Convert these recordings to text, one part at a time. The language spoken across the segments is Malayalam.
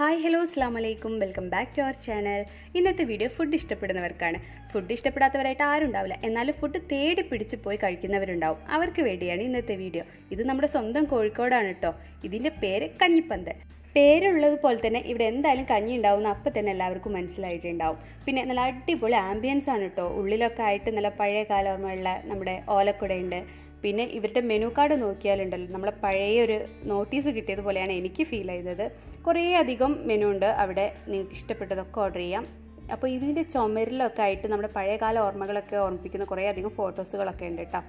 ഹായ് ഹലോ അസ്സാം വലൈക്കും welcome back to our channel. ഇന്നത്തെ വീഡിയോ ഫുഡ് ഇഷ്ടപ്പെടുന്നവർക്കാണ്. ഫുഡ് ഇഷ്ടപ്പെടാത്തവരായിട്ട് ആരും ഉണ്ടാവില്ല. എന്നാലും ഫുഡ് തേടി പിടിച്ച് പോയി കഴിക്കുന്നവരുണ്ടാവും. അവർക്ക് വേണ്ടിയാണ് ഇന്നത്തെ വീഡിയോ. ഇത് നമ്മുടെ സ്വന്തം കോഴിക്കോടാണ് കേട്ടോ ഇതിന്റെ പേര് കഞ്ഞിപ്പന്തൽ. പേരുള്ളത് പോലെ തന്നെ ഇവിടെ എന്തായാലും കഞ്ഞി ഉണ്ടാവും അപ്പം തന്നെ എല്ലാവർക്കും മനസ്സിലായിട്ടുണ്ടാവും. പിന്നെ നല്ല അടിപൊളി ആംബിയൻസ് ആണ് കേട്ടോ ഉള്ളിലൊക്കെ ആയിട്ട് നല്ല പഴയ കാല ഓർമ്മയുള്ള നമ്മുടെ ഓലക്കുടയുണ്ട്. പിന്നെ ഇവരുടെ മെനു കാർഡ് നോക്കിയാലുണ്ടല്ലോ നമ്മളെ പഴയ ഒരു നോട്ടീസ് കിട്ടിയതുപോലെയാണ് എനിക്ക് ഫീൽ ചെയ്തത്. കുറേ അധികം മെനു ഉണ്ട് അവിടെ നിങ്ങൾക്ക് ഇഷ്ടപ്പെട്ടതൊക്കെ ഓർഡർ ചെയ്യാം. അപ്പോൾ ഇതിന്റെ ചുമരിലൊക്കെ ആയിട്ട് നമ്മുടെ പഴയകാല ഓർമ്മകളൊക്കെ ഓർമ്മിപ്പിക്കുന്ന കുറേ അധികം ഫോട്ടോസുകളൊക്കെ ഉണ്ട് കേട്ടോ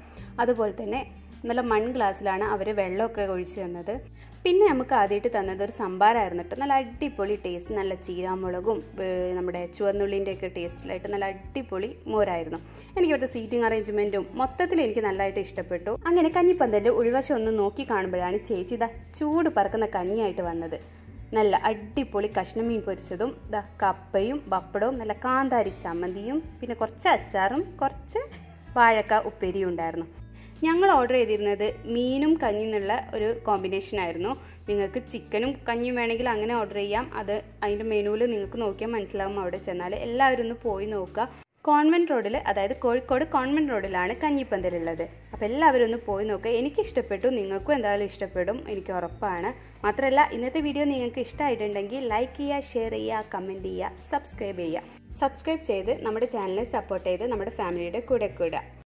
അതുപോലെ തന്നെ നല്ല മൺ ഗ്ലാസ്സിലാണ് അവർ വെള്ളമൊക്കെ ഒഴിച്ച് തന്നത്. പിന്നെ നമുക്ക് ആദ്യമായിട്ട് തന്നത് ഒരു സംഭാരമായിരുന്നു കേട്ടോ. നല്ല അടിപൊളി ടേസ്റ്റ് നല്ല ചീരാമുളകും നമ്മുടെ ചുവന്നുള്ളിന്റെ ഒക്കെ ടേസ്റ്റിലായിട്ട് നല്ല അടിപൊളി മോരായിരുന്നു. എനിക്ക് ഇവിടുത്തെ സീറ്റിംഗ് അറേഞ്ച്മെന്റും മൊത്തത്തിൽ എനിക്ക് നല്ലതായിട്ട് ഇഷ്ടപ്പെട്ടു. അങ്ങനെ കഞ്ഞിപ്പന്തന്റെ ഉൾവശം ഒന്ന് നോക്കി കാണുമ്പോഴാണ് ചേച്ചി ഇതാ ചൂട് പറക്കുന്ന കഞ്ഞിയായിട്ട് വന്നത്. നല്ല അടിപൊളി കഷ്ണം മീൻ പൊരിച്ചതും ദാ കപ്പയും പപ്പടവും നല്ല കാന്താരി ചമ്മന്തിയും പിന്നെ കുറച്ച് അച്ചാറും കുറച്ച് വാഴക്ക ഉപ്പേരിയും ഉണ്ടായിരുന്നു. ഞങ്ങൾ ഓർഡർ ചെയ്തിരുന്നത് മീനും കഞ്ഞി എന്നുള്ള ഒരു കോമ്പിനേഷൻ ആയിരുന്നു. നിങ്ങൾക്ക് ചിക്കനും കഞ്ഞിയും വേണമെങ്കിൽ അങ്ങനെ ഓർഡർ ചെയ്യാം. അത് അതിന്റെ മെനുവിൽ നിങ്ങൾക്ക് നോക്കിയാൽ മനസ്സിലാവും അവിടെ ചെന്നാൽ. എല്ലാവരും ഒന്ന് പോയി നോക്കുക. കോൺവെന്റ് റോഡിൽ അതായത് കോഴിക്കോട് കോൺവെന്റ് റോഡിലാണ് കഞ്ഞിപ്പന്തലുള്ളത് അപ്പോൾ എല്ലാവരും ഒന്ന് പോയി നോക്കുക. എനിക്ക് ഇഷ്ടപ്പെട്ടു. നിങ്ങൾക്കും എന്തായാലും ഇഷ്ടപ്പെടും. എനിക്ക് ഉറപ്പാണ്. മാത്രമല്ല ഇന്നത്തെ വീഡിയോ നിങ്ങൾക്ക് ഇഷ്ടമായിട്ടുണ്ടെങ്കിൽ ലൈക്ക് ചെയ്യുക ഷെയർ ചെയ്യുക കമന്റ് ചെയ്യുക സബ്സ്ക്രൈബ് ചെയ്യുക. സബ്സ്ക്രൈബ് ചെയ്ത് നമ്മുടെ ചാനലിനെ സപ്പോർട്ട് ചെയ്ത് നമ്മുടെ ഫാമിലിയുടെ കൂടെ കൂടുക.